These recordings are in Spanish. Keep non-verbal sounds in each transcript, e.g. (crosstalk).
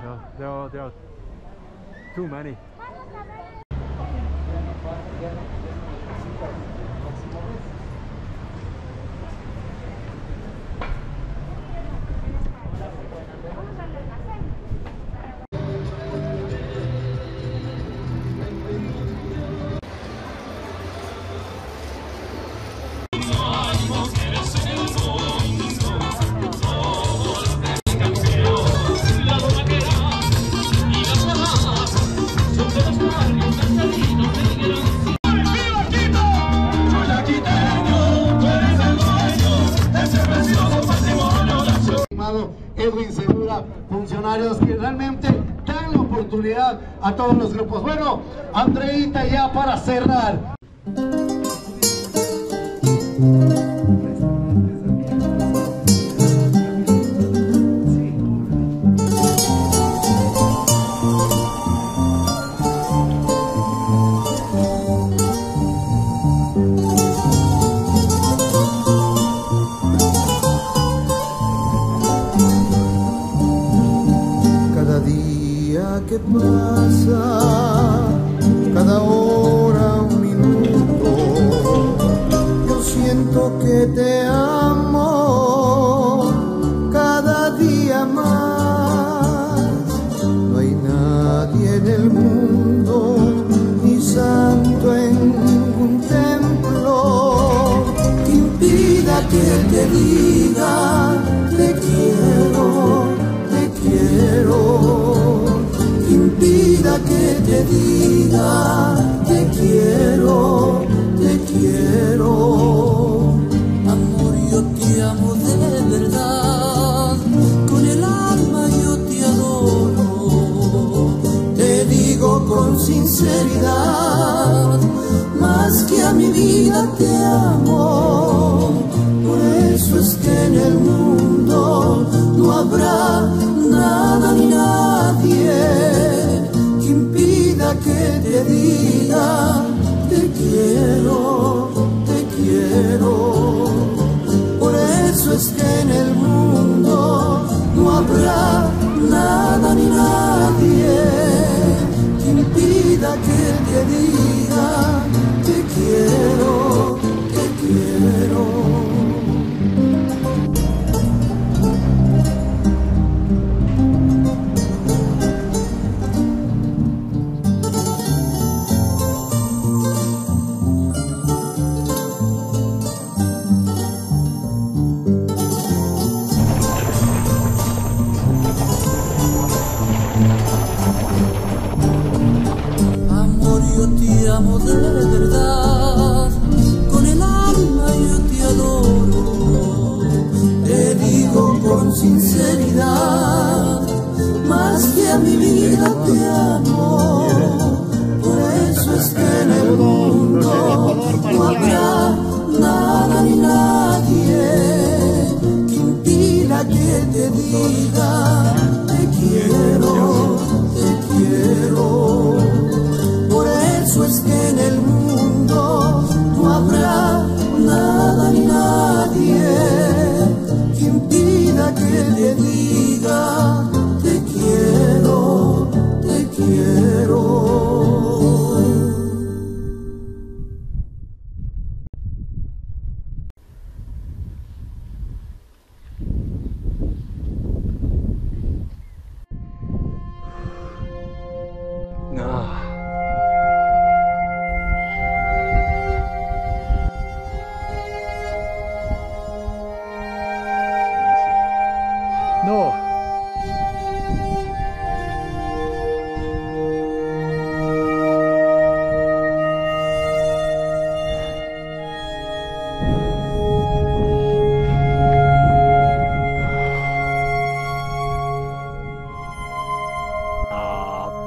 There, there, are, there are too many. realmente dan la oportunidad a todos los grupos. Bueno, Andreita ya para cerrar,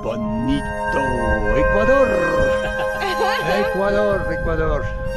bonito Ecuador. (laughs) Ecuador, Ecuador.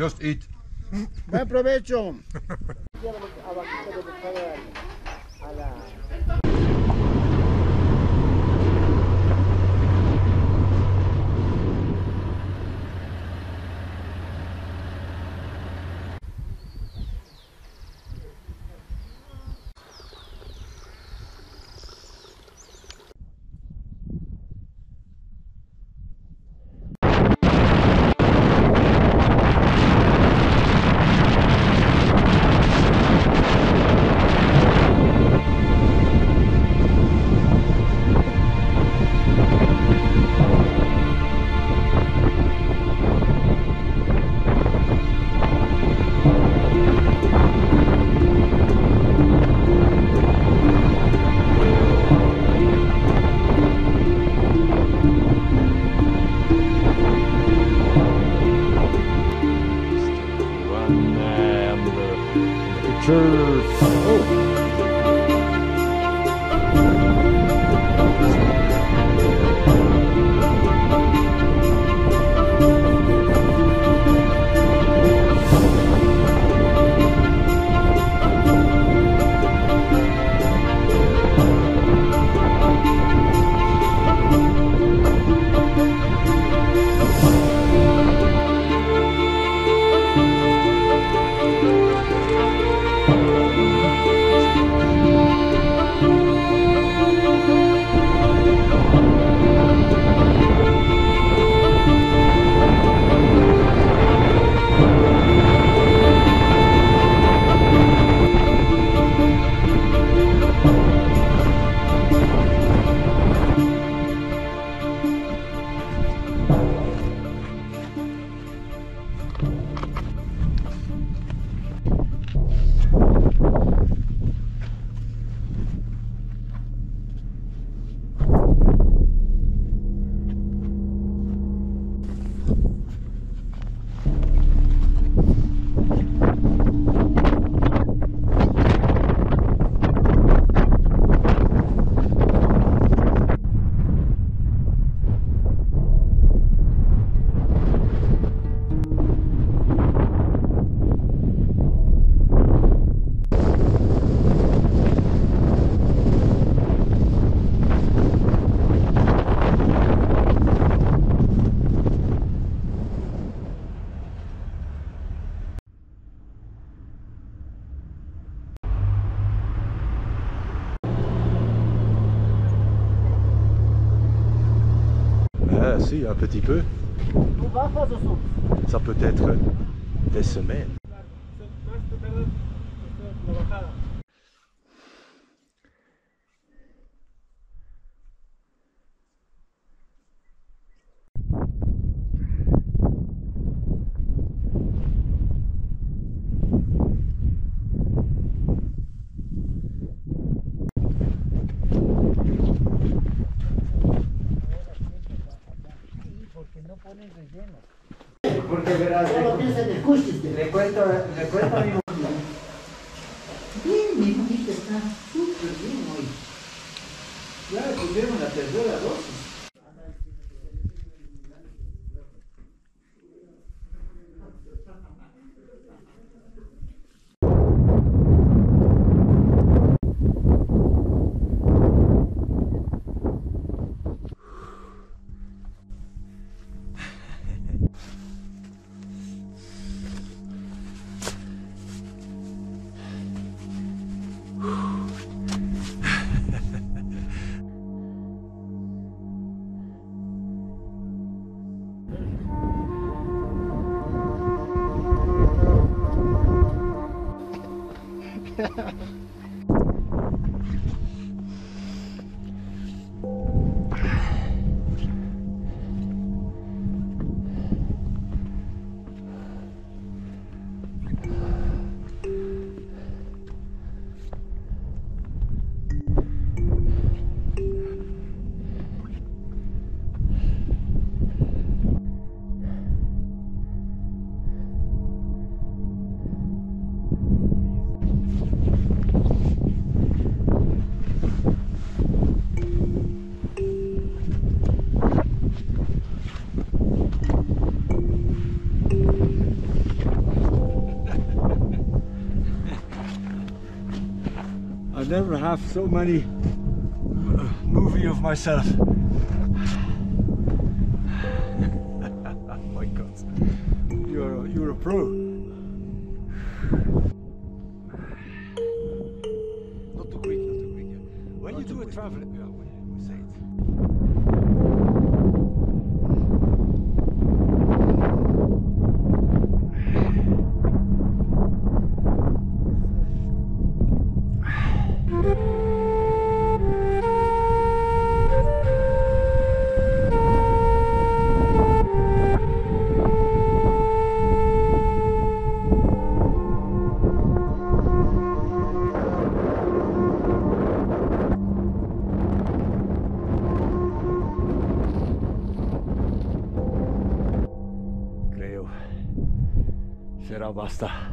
Just eat. Buen provecho. (laughs) Culture. Oh. Petit peu. Porque verás, Solo piensa en el cuchis. le cuento, le cuento a mi Bien, mi mamita está súper bien hoy. Ya le pusieron la tercera dosis. Never have so many uh, movie of myself. oh (laughs) my god. You're you're a pro. treaba asta.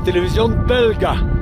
La televisión belga.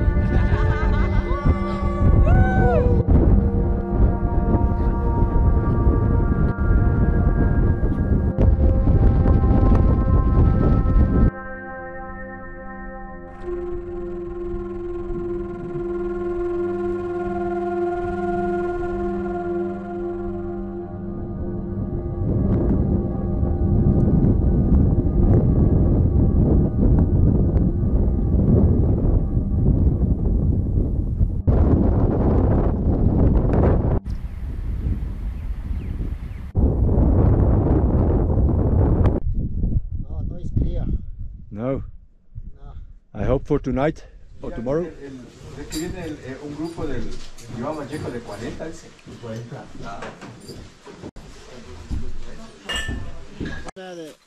for tonight or tomorrow.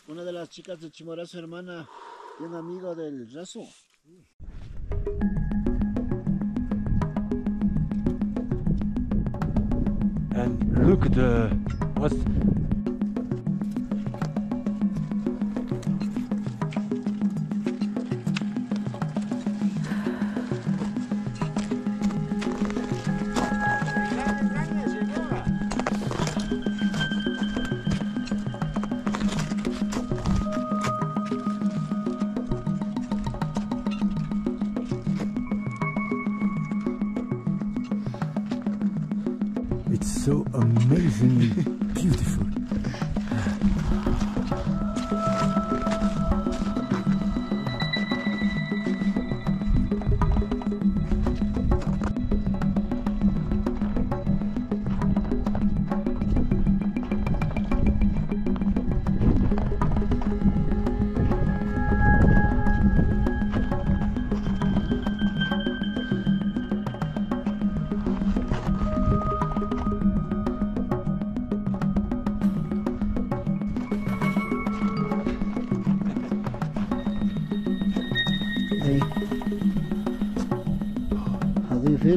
Una, de, las chicas de Chimorá, su hermana, y un amigo del Razo. And look the what's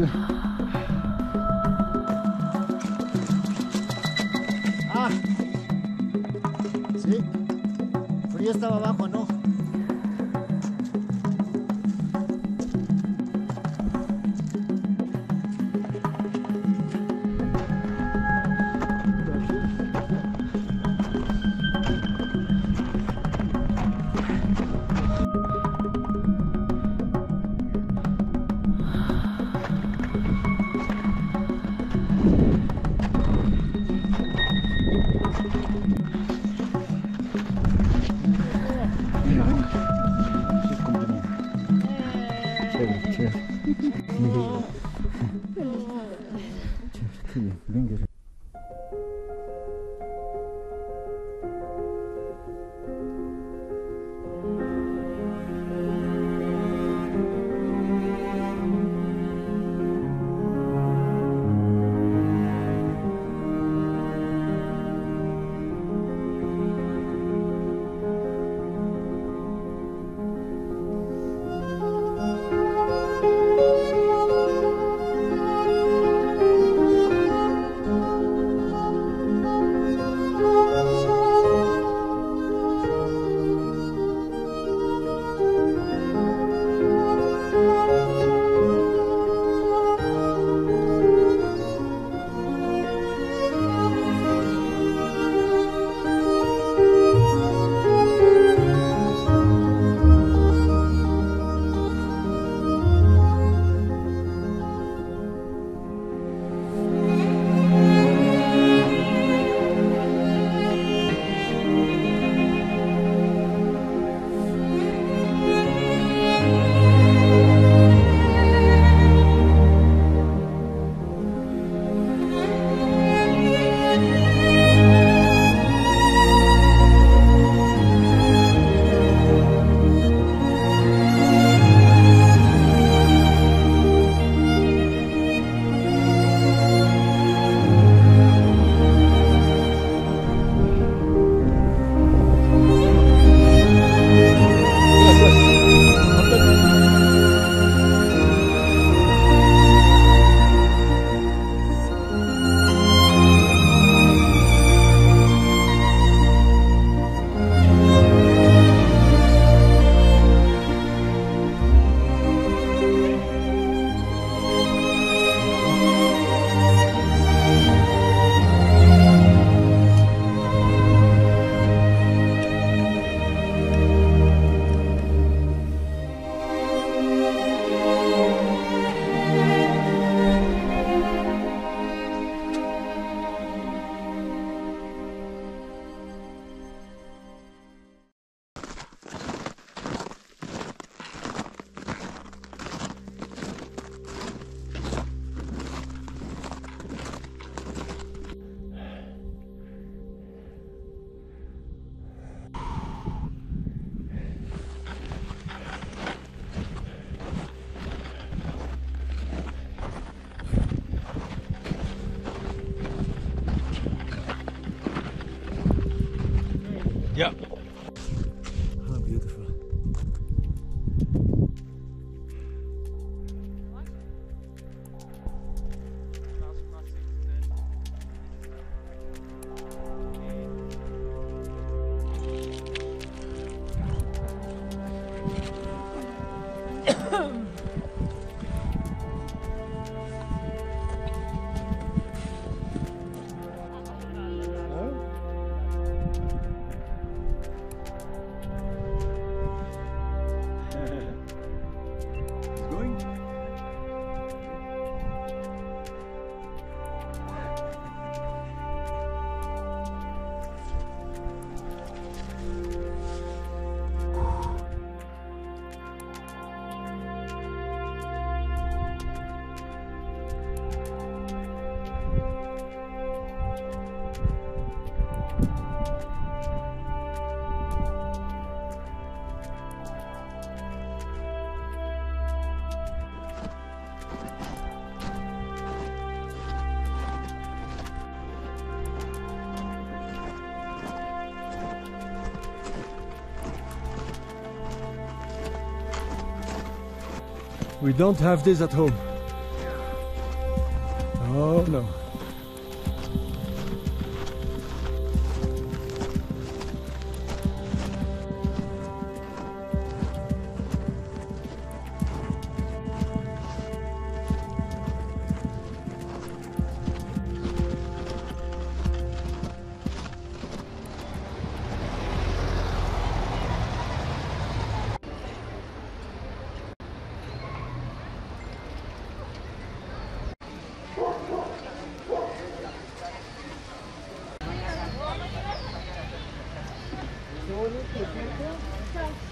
Bill. We don't have this at home. Con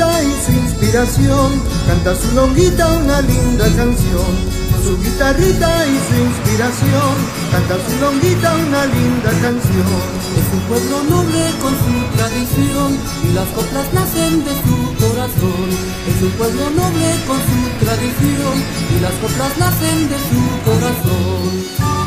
guitarrita y su inspiración, canta su longuita una linda canción. Con su guitarrita y su inspiración, canta su longuita una linda canción. Es un pueblo noble con su tradición y las coplas nacen de su corazón. Es un pueblo noble con su tradición y las coplas nacen de su corazón.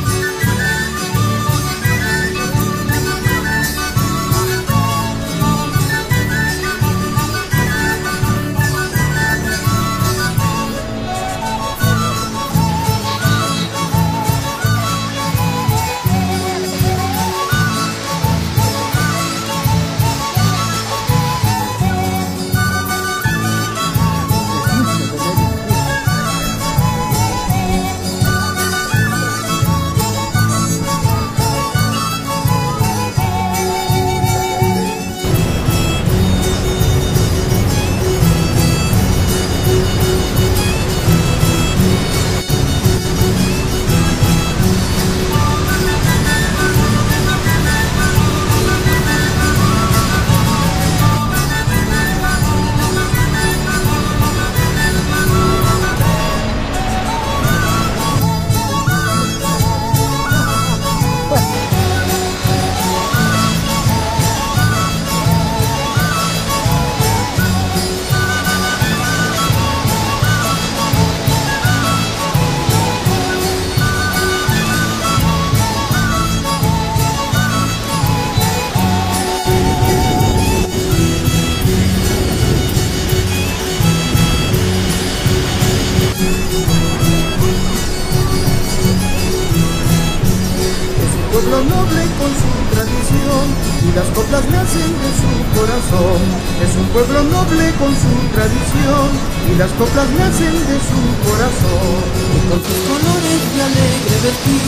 De su corazón. Y con sus colores de alegre vestir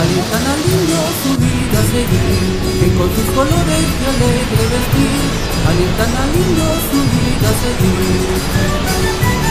alientan al niño su vida a seguir. Que con sus colores de alegre vestir alientan al niño su vida a seguir.